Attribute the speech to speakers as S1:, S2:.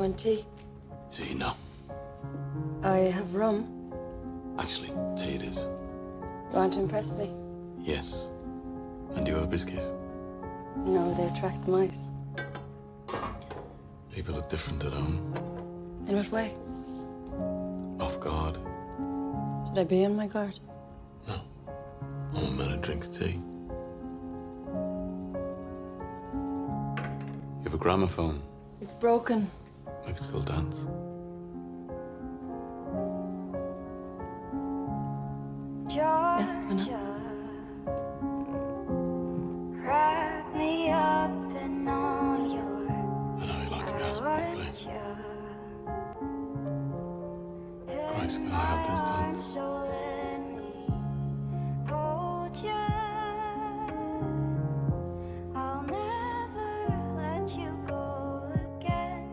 S1: Want tea?
S2: Tea, no.
S1: I have rum.
S2: Actually, tea it is.
S1: You Want to impress me?
S2: Yes. And do you have a biscuit?
S1: No, they attract mice.
S2: People look different at home.
S1: In what way?
S2: Off guard.
S1: Should I be on my guard?
S2: No. I'm a man who drinks tea. You have a gramophone.
S1: It's broken.
S2: I could still dance.
S1: Yes, why not?
S3: Wrap me up in all your
S2: I know you like to be asked properly. Can I have this dance?